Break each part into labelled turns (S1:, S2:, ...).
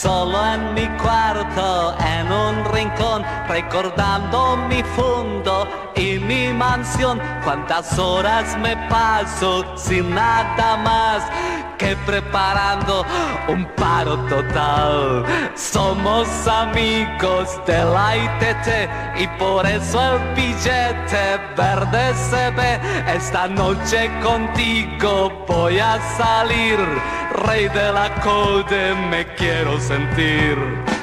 S1: Solo en mi cuarto, en un rincón, recordando mi fondo y mi mansión. Cuántas horas me paso sin nada más que preparando un paro total. Somos amigos de la ITT y por eso el billete verde se ve. Esta noche contigo voy a salir, rey de la code me quiero sentir.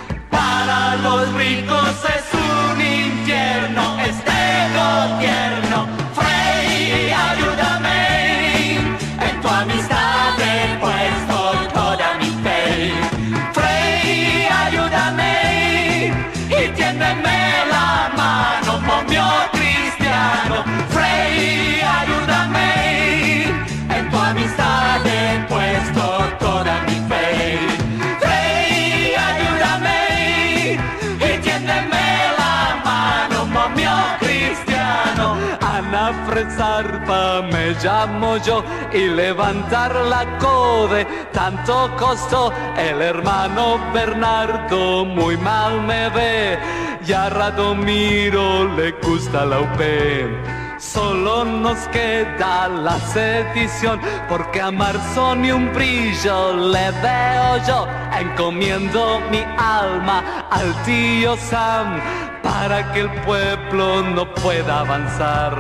S1: Fresarpa me llamo yo y levantar la code tanto costó el hermano Bernardo muy mal me ve y a Radomiro le gusta la UP. Solo nos queda la sedición, porque a Marzo ni un brillo le veo yo. Encomiendo mi alma al tío Sam para que el pueblo no pueda avanzar.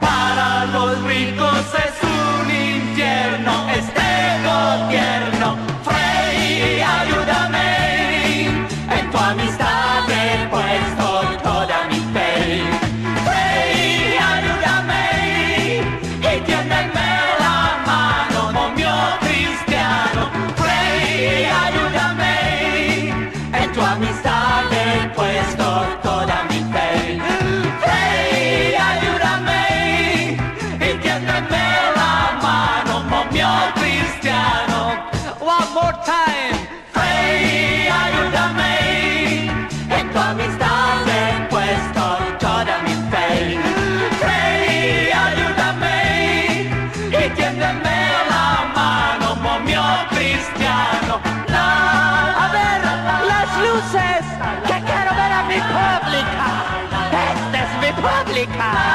S2: Para los ricos es un infierno este gobierno. Frey, ayúdame. En tu amistad he puesto
S3: luces, que